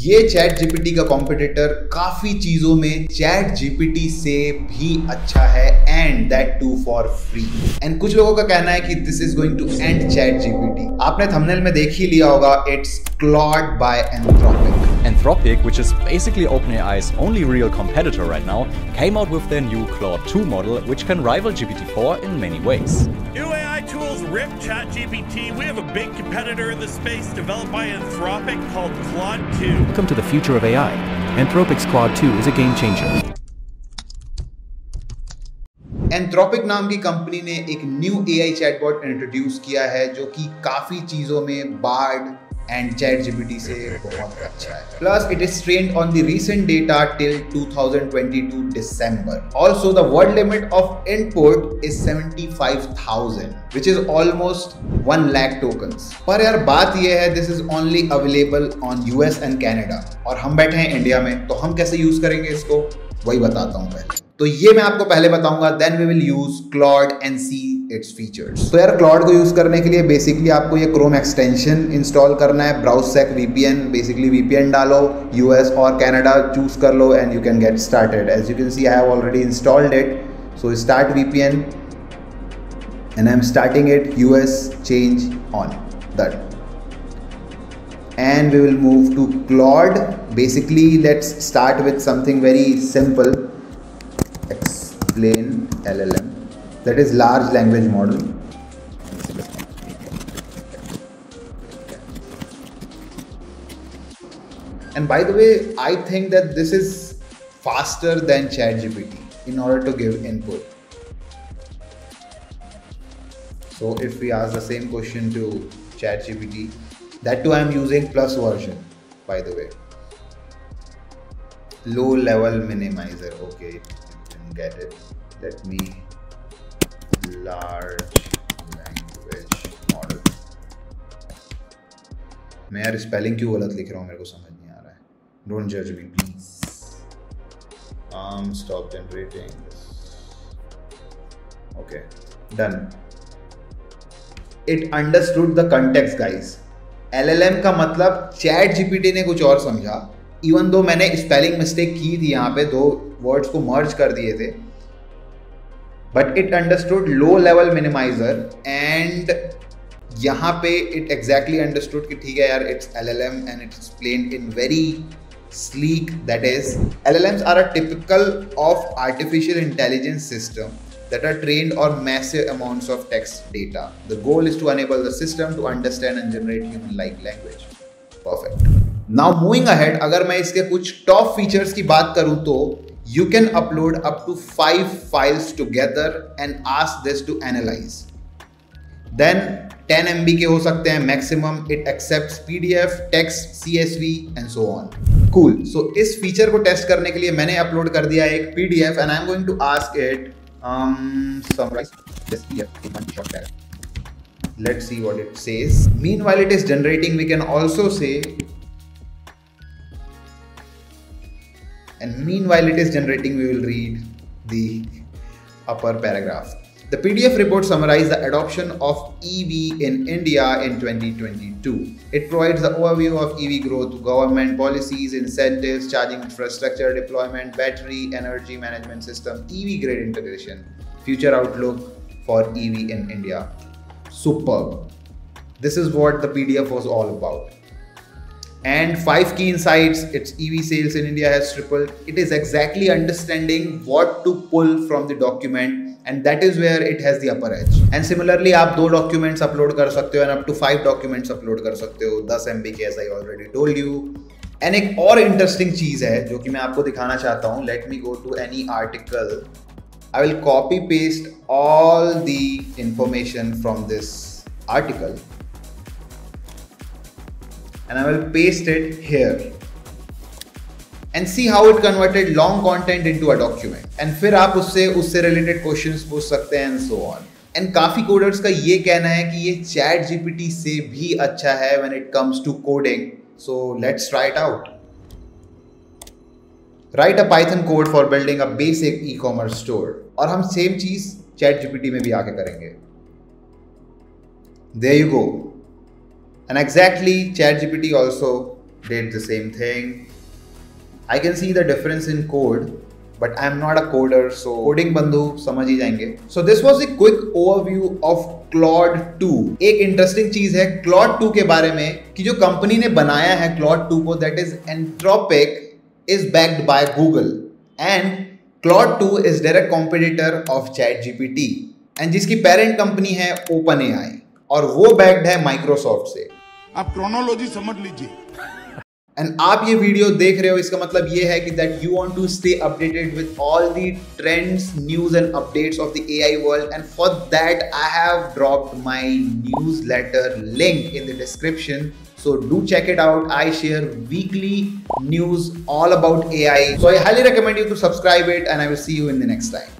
ये ChatGPT का competitor काफ़ी चीज़ों में चैट जीपीटी से भी अच्छा है and that too for free and कुछ लोगों का कहना है कि this is going to end chat GPT आपने थंबनेल में देख ही लिया होगा it's Claude by Anthropic Anthropic, which is basically OpenAI's only real competitor right now, came out with their new Claude 2 model, which can rival GPT-4 in many ways. Tools rip ChatGPT. We have a big competitor in the space developed by Anthropic called Claude 2. Welcome to the future of AI. Anthropic's Claude 2 is a game changer. Anthropic नाम की कंपनी ने एक new AI chatbot introduce किया है जो कि काफी चीजों में बार्ड एंड चैट जीपीटी से बहुत अच्छा है। Plus it is trained on the recent data till 2022 December also the world limit of input is 75000 which is almost 1 lakh tokens. पर यार बात ये है this is only available on US and Canada और हम बैठे हैं इंडिया में तो हम कैसे यूज़ करेंगे इसको? वही बताता हूँ पहले। तो ये मैं आपको पहले बताऊँगा then we will use Claude and see its features तो यार क्लॉड को यूज़ करने के लिए बेसिकली आपको ये क्रोम एक्सटेंशन इंस्टॉल करना है ब्राउज सेक वीपीएन बेसिकली वीपीएन डालो यूएस और कनाडा चूज़ कर लो and you can get started as you can see I have already installed it so start VPN and I'm starting it. US change on. That and we will move to Claude. Basically, let's start with something very simple. Explain LLM that is large language model and by the way I think that this is faster than ChatGPT in order to give input so if we ask the same question to ChatGPT, that too I am using plus version, by the way. Low level minimizer. Okay, didn't get it. Let me large language model. मैं यार spelling क्यों गलत लिख रहा हूँ? मेरे को समझ नहीं आ रहा है। डोंट जज me please um stop generating okay, done. It understood the context guys L का मतलब चैट जीपीटी ने कुछ और समझा। इवन दो मैंने स्पेलिंग मिस्टेक की थी यहाँ पे, दो वर्ड्स को मर्ज कर दिए थे but it understood low level minimizer and यहाँ पे इट एग्जैक्टली अंडरस्टूड कि ठीक है यार it's L L M and it's plain in very sleek that is L L Ms are a typical of artificial intelligence system that are train और massive amount of text data the goal is to enable the system to understand and generate human like language perfect now moving ahead अगर मैं इसके कुछ top features की बात करूँ तो you can upload up to five files together and ask this to analyze. Then 10 MB के हो सकते हैं maximum. It accepts PDF, text, CSV and so on. Cool. So इस feature को टेस्ट करने के लिए मैंने अपलोड कर दिया एक PDF and I'm going to ask it um summarize this here in one short let's see what it says meanwhile it is generating we can also say and meanwhile it is generating we will read the upper paragraph the PDF report summarizes the adoption of EV in India in 2022. It provides the overview of EV growth, government policies, incentives, charging infrastructure deployment, battery energy management system, EV grid integration, future outlook for EV in India. Superb. This is what the PDF was all about. And five key insights, its EV sales in India has tripled. It is exactly understanding what to pull from the document and that is where it has the upper edge and similarly आप दो documents upload कर सकते हो and up to five documents upload कर सकते हो, दस M B के as I already told you and एक और इंटरेस्टिंग चीज़ है, जो कि मैं आपको दिखाना चाहता हूँ let me go to any article I will copy paste all the information from this article and I will paste it here. And see how it converted long content into a document. And फिर आप उससे उससे related questions पूछ सकते हैं and so on. And काफ़ी coders का ये कहना है कि ये चैट जीपीटी से भी अच्छा है when it comes to coding so let's try it out write a Python code for building a basic e commerce store और हम सेम चीज़ चैट जीपीटी में भी आके करेंगे. There you go exactly chat GPT also did the same thing. I can see the difference in code, but I'm not a coder, so coding बंधु समझ ही जाएँगे. So this was a quick overview of Claude 2. एक interesting चीज़ है Claude 2 के बारे में कि जो कंपनी ने बनाया है Claude 2 को that is Anthropic is backed by Google and Claude 2 is direct competitor of ChatGPT and जिसकी पेरेंट कंपनी है OpenAI और वो बैक्ड है माइक्रोसॉफ्ट से आप क्रोनोलॉजी समझ लीजिए एंड आप ये वीडियो देख रहे हो, इसका मतलब ये है कि that you want to stay updated with all the trends news and updates of the AI world and for that I have dropped my newsletter link in the description So do check it out. I share weekly news all about AI. So I highly recommend you to subscribe it, and I will see you in the next time.